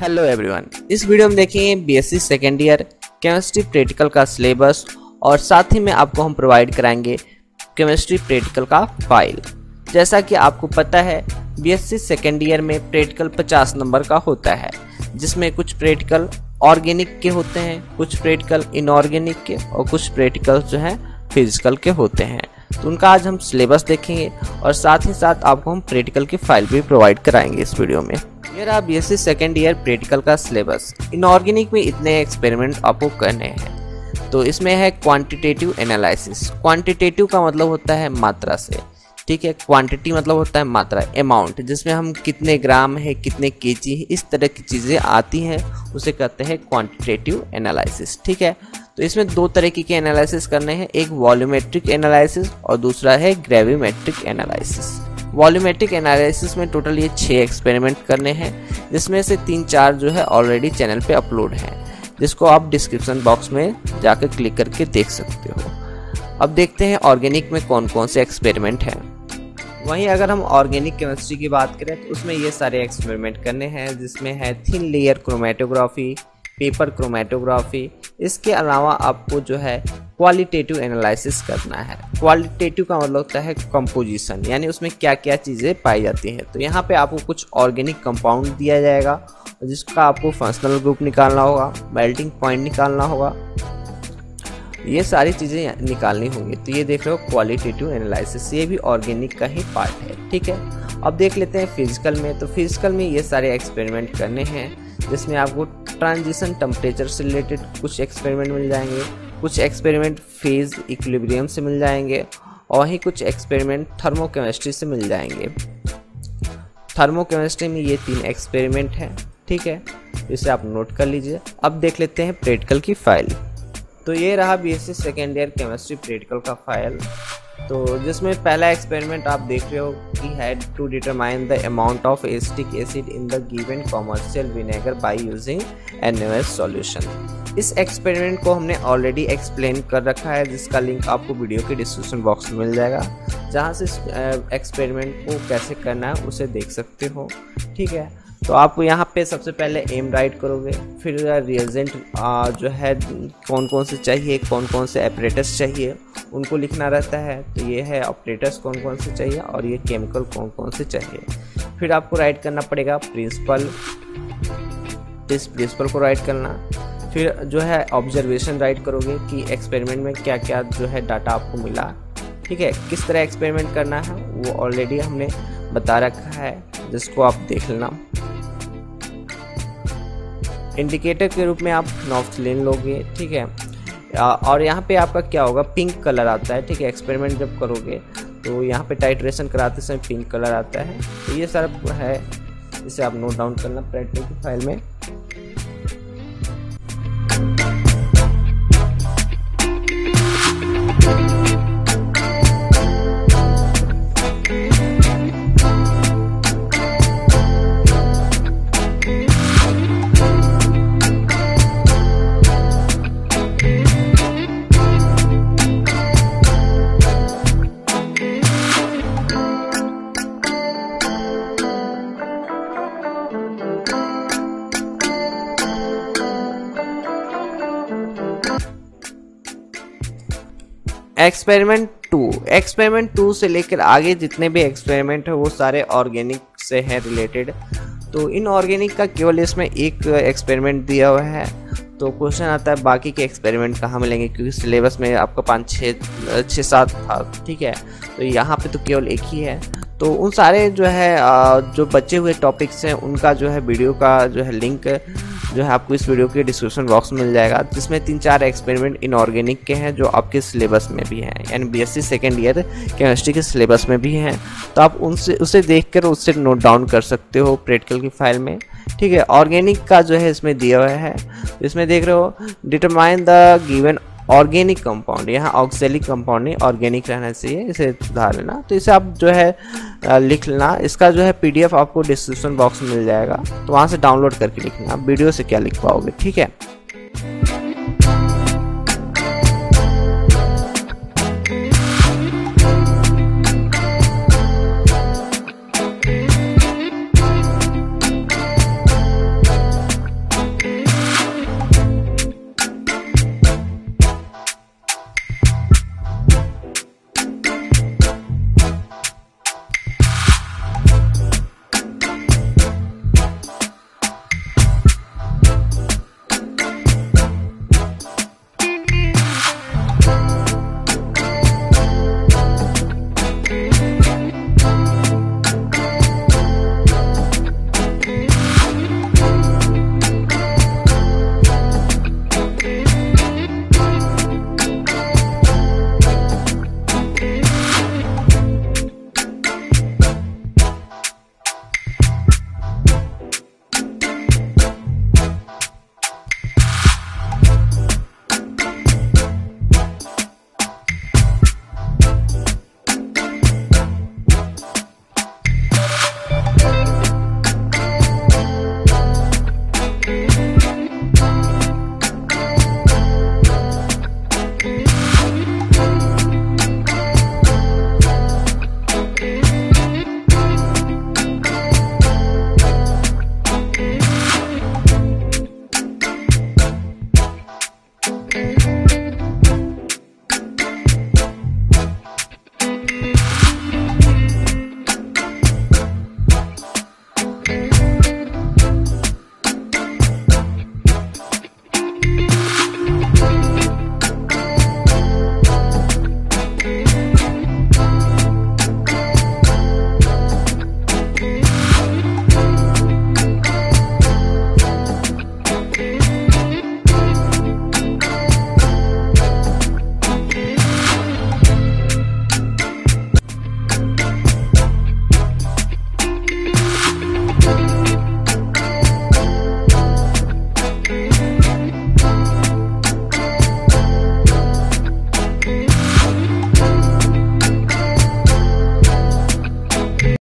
Hello everyone इस video में देखेंगे BSc second year chemistry practical का सिलेबस और साथ ही में आपको हम प्रोवाइड कराएँगे केमिस्ट्री प्रैक्टिकल का फ़ाइल जैसा कि आपको पता है बीएससी सेकेंड ईयर में प्रैक्टिकल 50 नंबर का होता है, जिसमें कुछ प्रैक्टिकल ऑर्गेनिक के होते हैं, कुछ प्रैक्टिकल इनऑर्गेनिक के और कुछ प्रैक्टिकल जो है फ़िज़िकल के होते हैं. तो उनका आज हम सिलेबस देखेंगे और साथ ही साथ आपको हम प्रैक्टिकल की फ़ाइल भी प्रोवाइड कराएँगे इस वीडियो में. रहा B S second year practical का सिलेबस इनऑर्गेनिक में इतने एक्सपेरिमेंट आपको करने हैं। तो इसमें है क्वांटिटेटिव एनालिसिस क्वांटिटेटिव का मतलब होता है मात्रा से, ठीक है? क्वांटिटी मतलब होता है मात्रा अमाउंट जिसमें हम कितने ग्राम है, कितने केजी है, इस तरह की चीज़ें आती हैं, उसे कहते हैं क्वांटिटेटिव एनालिसिस ठीक है? तो इसमें दो तरीके के एनालिसिस करने हैं, एक वॉल्यूमेट्रिक एनालिसिस और दूसरा है ग्रेविमेट्रिक एनालिसिस वॉल्यूमेट्रिक एनालिसिस में टोटल ये छः एक्सपेरिमेंट करने हैं, जिसमें से तीन चार जो है ऑलरेडी चैनल पे अपलोड हैं, जिसको आप डिस्क्रिप्शन बॉक्स में जाकर क्लिक करके देख सकते हो। अब देखते हैं ऑर्गेनिक में कौन कौन से एक्सपेरिमेंट हैं। वहीं अगर हम ऑर्गेनिक केमिस्ट्री की बात करें तो उसमें ये सारे एक्सपेरिमेंट करने हैं, जिसमें है thin layer chromatography paper chromatography इसके अलावा आपको जो है क्वालिटेटिव एनालिसिस करना है। क्वालिटेटिव का मतलब होता है कंपोजिशन यानी उसमें क्या क्या चीज़ें पाई जाती हैं। तो यहाँ पे आपको कुछ ऑर्गेनिक कंपाउंड दिया जाएगा, जिसका आपको फंक्शनल ग्रुप निकालना होगा मेल्टिंग पॉइंट निकालना होगा। ये सारी चीज़ें निकालनी होंगी। तो ये देख रहे हो क्वालिटेटिव एनालिसिस ये भी ऑर्गेनिक का ही पार्ट है, ठीक है? अब देख लेते हैं फ़िज़िकल में। तो फ़िज़िकल में ये सारे एक्सपेरिमेंट करने हैं, जिसमें आपको ट्रांजिशन टेम्परेचर से रिलेटेड कुछ एक्सपेरिमेंट मिल जाएँगे। कुछ एक्सपेरिमेंट फ़ेज़ इक्विलिब्रियम से मिल जाएँगे और वहीं कुछ एक्सपेरिमेंट थर्मोकेमिस्ट्री से मिल जाएँगे। थर्मोकेमिस्ट्री में ये तीन एक्सपेरिमेंट हैं, ठीक है? इसे आप नोट कर लीजिए। अब देख लेते हैं प्रैक्टिकल की फ़ाइल तो ये रहा B S second year chemistry practical का फ़ाइल तो जिसमें पहला एक्सपेरिमेंट आप देख रहे हो कि had to determine the amount of acetic acid in the given commercial vinegar by using NaOH solution. इस एक्सपेरिमेंट को हमने ऑलरेडी एक्सप्लेन कर रखा है, जिसका लिंक आपको वीडियो के डिस्क्रिप्शन बॉक्स में मिल जाएगा, जहाँ से एक्सपेरिमेंट को कैसे करना है उसे देख सकते हो ठीक है तो आप यहाँ पे सबसे पहले एम राइट करोगे, फिर रिएजेंट जो है कौन कौन से चाहिए कौन कौन से ऑपरेटर्स चाहिए, उनको लिखना रहता है। तो ये है ऑपरेटर्स कौन कौन से चाहिए और ये केमिकल कौन कौन से चाहिए। फिर आपको राइट करना पड़ेगा प्रिंसिपल इस प्रिंसिपल को राइट करना। फिर जो है ऑब्जर्वेशन राइट करोगे कि एक्सपेरिमेंट में क्या क्या जो है डाटा आपको मिला। ठीक है? किस तरह एक्सपेरिमेंट करना है, वो ऑलरेडी हमने बता रखा है, जिसको आप देख लेना। इंडिकेटर के रूप में आप नॉफ्थलिन लोगे, ठीक है? और यहाँ पे आपका क्या होगा? पिंक कलर आता है, ठीक है? एक्सपेरिमेंट जब करोगे तो यहाँ पे टाइट्रेशन कराते समय पिंक कलर आता है। तो ये सारा है, इसे आप नोट डाउन करना प्रैक्टिकल फ़ाइल में। एक्सपेरिमेंट टू एक्सपेरिमेंट टू से लेकर आगे जितने भी एक्सपेरिमेंट है, वो सारे ऑर्गेनिक से हैं रिलेटेड तो इन ऑर्गेनिक का केवल इसमें एक एक्सपेरिमेंट दिया हुआ है। तो क्वेश्चन आता है, बाकी के एक्सपेरिमेंट कहाँ मिलेंगे? क्योंकि सिलेबस में आपका पाँच, छः छः, सात था, ठीक है? तो यहाँ पे तो केवल एक ही है। तो उन सारे जो है जो बचे हुए टॉपिक्स हैं, उनका जो है वीडियो का जो है लिंक जो है आपको इस वीडियो के डिस्क्रिप्शन बॉक्स में मिल जाएगा, जिसमें तीन चार एक्सपेरिमेंट इनऑर्गेनिक के हैं, जो आपके सिलेबस में भी हैं, यानी B S C second year chemistry के सिलेबस में भी हैं। तो आप उनसे, उसे देख कर उससे नोट डाउन कर सकते हो प्रैक्टिकल की फ़ाइल में। ठीक है ऑर्गेनिक का जो है इसमें दिया हुआ है। इसमें देख रहे हो determine the given organic compound, यहाँ ऑक्सेलिक कंपाउंड नहीं, ऑर्गेनिक रहना चाहिए, इसे सुधार लेना तो इसे आप जो है लिख लेना। इसका जो है पीडीएफ आपको डिस्क्रिप्शन बॉक्स में मिल जाएगा। तो वहाँ से डाउनलोड करके लिखना। वीडियो से क्या लिख पाओगे ठीक है?